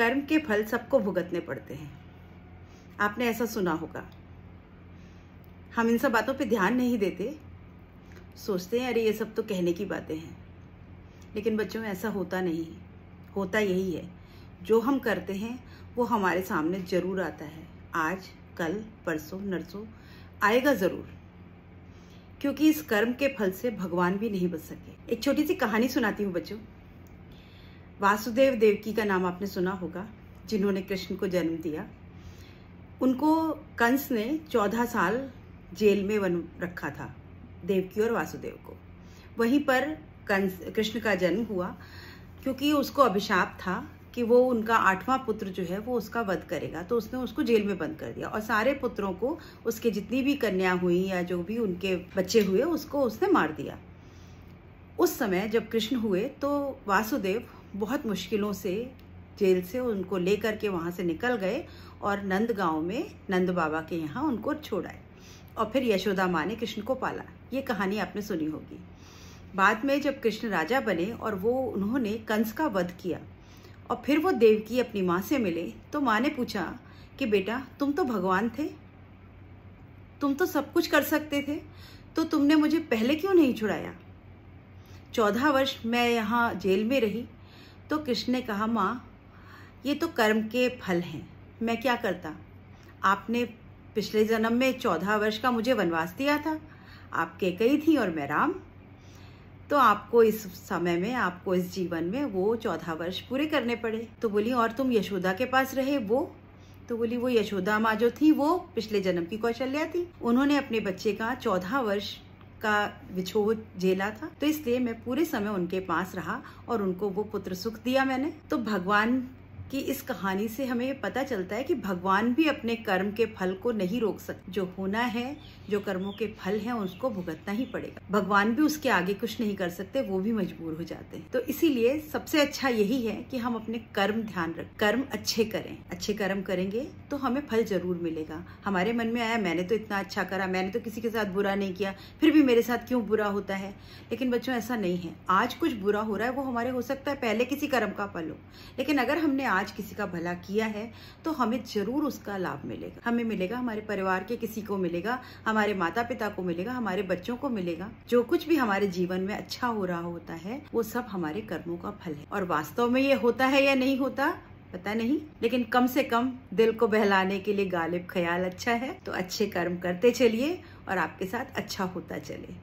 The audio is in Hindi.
कर्म के फल सबको भुगतने पड़ते हैं। आपने ऐसा सुना होगा। हम इन सब बातों पे ध्यान नहीं देते। सोचते हैं, अरे ये सब तो कहने की बातें हैं। लेकिन बच्चों, ऐसा होता नहीं होता यही है। जो हम करते हैं, वो हमारे सामने ज़रूर आता है। आज, कल, परसों, नरसों, आएगा ज़रूर। क्योंकि इस कर्म के फल से भगवान भी नहीं बच सके। एक छोटी सी कहानी सुनाती हूँ बच्चों। वासुदेव देवकी का नाम आपने सुना होगा, जिन्होंने कृष्ण को जन्म दिया। उनको कंस ने चौदह साल जेल में वन रखा था, देवकी और वासुदेव को। वहीं पर कंस, कृष्ण का जन्म हुआ, क्योंकि उसको अभिशाप था कि वो उनका आठवां पुत्र जो है, वो उसका वध करेगा तो उसने उसको जेल में बंद कर दिया। और सारे पुत्रों को, उसके जितनी भी कन्या हुई या जो भी उनके बच्चे हुए, उसको उसने मार दिया। उस समय जब कृष्ण हुए तो वासुदेव बहुत मुश्किलों से जेल से उनको लेकर के वहाँ से निकल गए और नंद गाँव में नंद बाबा के यहाँ उनको छोड़ाए और फिर यशोदा माँ ने कृष्ण को पाला। ये कहानी आपने सुनी होगी। बाद में जब कृष्ण राजा बने और वो उन्होंने कंस का वध किया और फिर वो देवकी अपनी माँ से मिले तो माँ ने पूछा कि बेटा, तुम तो भगवान थे। तुम तो सब कुछ कर सकते थे। तो तुमने मुझे पहले क्यों नहीं छुड़ाया? चौदह वर्ष मैं यहाँ जेल में रही। तो कृष्ण ने कहा, माँ, ये तो कर्म के फल हैं। मैं क्या करता? आपने पिछले जन्म में चौदह वर्ष का मुझे वनवास दिया था। आप कई थी और मैं राम। तो आपको इस समय में, आपको इस जीवन में वो चौदह वर्ष पूरे करने पड़े। तो बोली, और तुम यशोदा के पास रहे वो? तो बोली, वो यशोदा माँ जो थी, वो पिछले जन्म की कौशल्या थी। उन्होंने अपने बच्चे का चौदह वर्ष का विछोह झेला था। तो इसलिए मैं पूरे समय उनके पास रहा और उनको वो पुत्र सुख दिया मैंने। तो भगवान कि इस कहानी से हमें पता चलता है कि भगवान भी अपने कर्म के फल को नहीं रोक सकते जो होना है, जो कर्मों के फल हैं, उसको भुगतना ही पड़ेगा। भगवान भी उसके आगे कुछ नहीं कर सकते, वो भी मजबूर हो जाते हैं। तो इसीलिए सबसे अच्छा यही है कि हम अपने कर्म ध्यान रख, कर्म अच्छे करें। अच्छे कर्म करेंगे तो हमें फल ज़रूर मिलेगा। हमारे मन में आया, मैंने तो इतना अच्छा करा, मैंने तो किसी के साथ बुरा नहीं किया, फिर भी मेरे साथ क्यों बुरा होता है? लेकिन बच्चों, ऐसा नहीं है। आज कुछ बुरा हो रहा है, वो हमारे हो सकता है पहले किसी कर्म का फल हो। लेकिन अगर हमने आज किसी का भला किया है तो हमें ज़रूर उसका लाभ मिलेगा। हमें मिलेगा, हमारे परिवार के किसी को मिलेगा, हमारे माता पिता को मिलेगा, हमारे बच्चों को मिलेगा। जो कुछ भी हमारे जीवन में अच्छा हो रहा होता है, वो सब हमारे कर्मों का फल है। और वास्तव में ये होता है या नहीं होता, पता नहीं। लेकिन कम से कम दिल को बहलाने के लिए गालिब ख्याल अच्छा है। तो अच्छे कर्म करते चलिए और आपके साथ अच्छा होता चले।